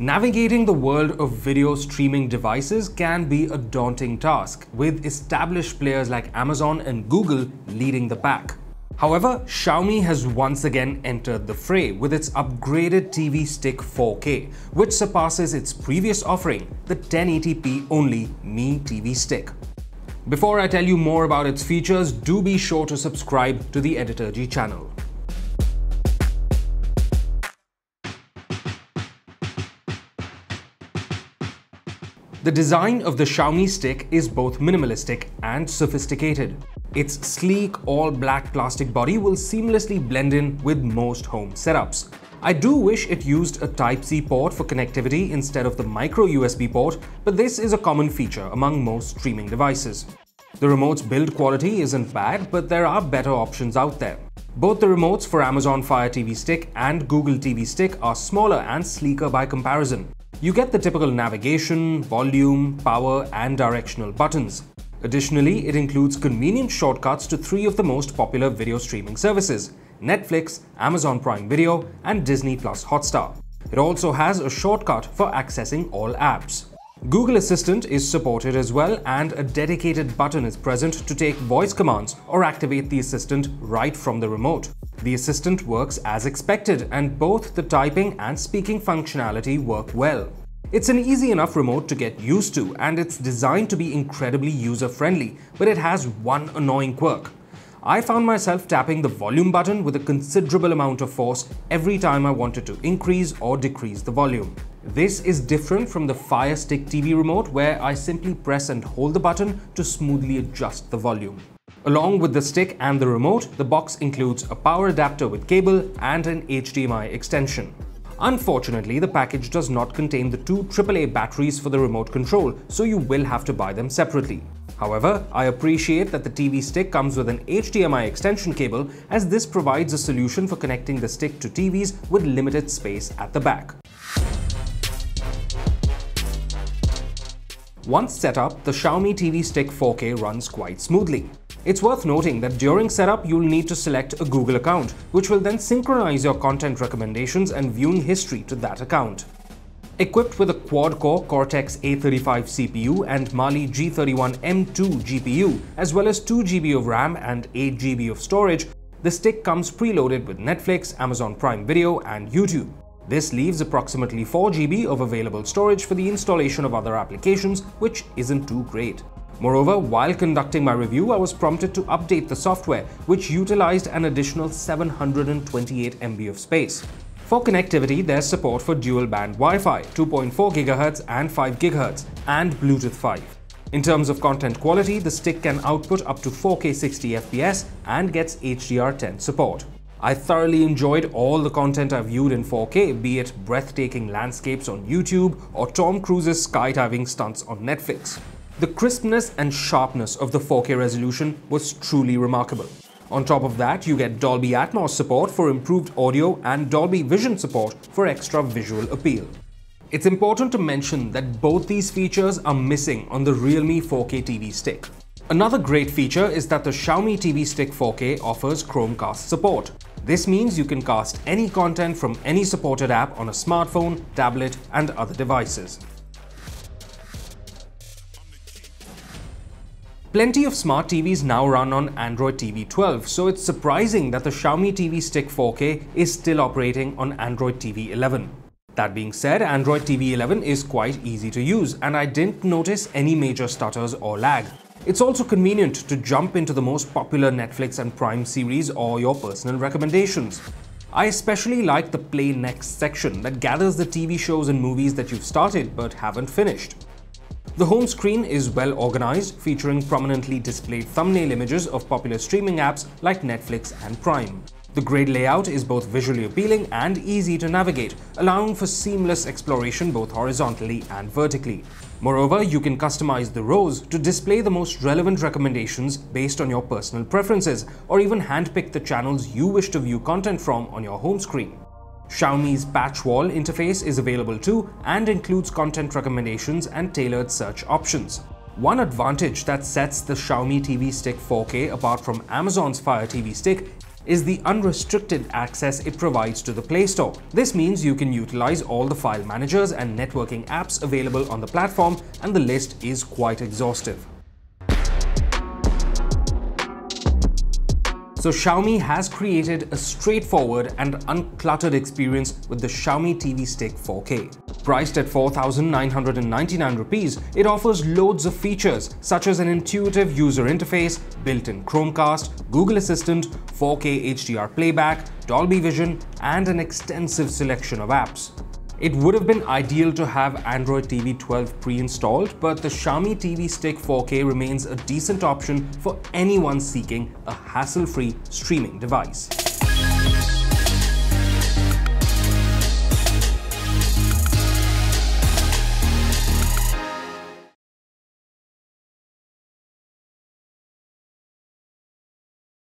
Navigating the world of video streaming devices can be a daunting task, with established players like Amazon and Google leading the pack. However, Xiaomi has once again entered the fray with its upgraded TV Stick 4K, which surpasses its previous offering, the 1080p only Mi TV Stick. Before I tell you more about its features, do be sure to subscribe to the Editorji channel. The design of the Xiaomi stick is both minimalistic and sophisticated. Its sleek, all-black plastic body will seamlessly blend in with most home setups. I do wish it used a Type-C port for connectivity instead of the micro USB port, but this is a common feature among most streaming devices. The remote's build quality isn't bad, but there are better options out there. Both the remotes for Amazon Fire TV Stick and Google TV Stick are smaller and sleeker by comparison. You get the typical navigation, volume, power and directional buttons. Additionally, it includes convenient shortcuts to three of the most popular video streaming services, Netflix, Amazon Prime Video and Disney Plus Hotstar. It also has a shortcut for accessing all apps. Google Assistant is supported as well and a dedicated button is present to take voice commands or activate the assistant right from the remote. The assistant works as expected and both the typing and speaking functionality work well. It's an easy enough remote to get used to and it's designed to be incredibly user-friendly, but it has one annoying quirk. I found myself tapping the volume button with a considerable amount of force every time I wanted to increase or decrease the volume. This is different from the Fire Stick TV remote where I simply press and hold the button to smoothly adjust the volume. Along with the stick and the remote, the box includes a power adapter with cable and an HDMI extension. Unfortunately, the package does not contain the two AAA batteries for the remote control, so you will have to buy them separately. However, I appreciate that the TV stick comes with an HDMI extension cable as this provides a solution for connecting the stick to TVs with limited space at the back. Once set up, the Xiaomi TV Stick 4K runs quite smoothly. It's worth noting that during setup, you'll need to select a Google account, which will then synchronize your content recommendations and viewing history to that account. Equipped with a quad-core Cortex-A35 CPU and Mali G31M2 GPU, as well as 2GB of RAM and 8GB of storage, the stick comes preloaded with Netflix, Amazon Prime Video and YouTube. This leaves approximately 4GB of available storage for the installation of other applications, which isn't too great. Moreover, while conducting my review, I was prompted to update the software, which utilized an additional 728 MB of space. For connectivity, there's support for dual-band Wi-Fi, 2.4 GHz and 5 GHz, and Bluetooth 5. In terms of content quality, the stick can output up to 4K 60 FPS and gets HDR10 support. I thoroughly enjoyed all the content I viewed in 4K, be it breathtaking landscapes on YouTube or Tom Cruise's skydiving stunts on Netflix. The crispness and sharpness of the 4K resolution was truly remarkable. On top of that, you get Dolby Atmos support for improved audio and Dolby Vision support for extra visual appeal. It's important to mention that both these features are missing on the Realme 4K TV stick. Another great feature is that the Xiaomi TV Stick 4K offers Chromecast support. This means you can cast any content from any supported app on a smartphone, tablet, and other devices. Plenty of smart TVs now run on Android TV 12, so it's surprising that the Xiaomi TV Stick 4K is still operating on Android TV 11. That being said, Android TV 11 is quite easy to use and I didn't notice any major stutters or lag. It's also convenient to jump into the most popular Netflix and Prime series or your personal recommendations. I especially like the Play Next section that gathers the TV shows and movies that you've started but haven't finished. The home screen is well organized, featuring prominently displayed thumbnail images of popular streaming apps like Netflix and Prime. The grid layout is both visually appealing and easy to navigate, allowing for seamless exploration both horizontally and vertically. Moreover, you can customize the rows to display the most relevant recommendations based on your personal preferences, or even handpick the channels you wish to view content from on your home screen. Xiaomi's PatchWall interface is available too and includes content recommendations and tailored search options. One advantage that sets the Xiaomi TV Stick 4K apart from Amazon's Fire TV Stick is the unrestricted access it provides to the Play Store. This means you can utilize all the file managers and networking apps available on the platform and the list is quite exhaustive. So Xiaomi has created a straightforward and uncluttered experience with the Xiaomi TV Stick 4K. Priced at 4,999 rupees, it offers loads of features such as an intuitive user interface, built-in Chromecast, Google Assistant, 4K HDR playback, Dolby Vision, and an extensive selection of apps. It would have been ideal to have Android TV 12 pre-installed, but the Xiaomi TV Stick 4K remains a decent option for anyone seeking a hassle-free streaming device.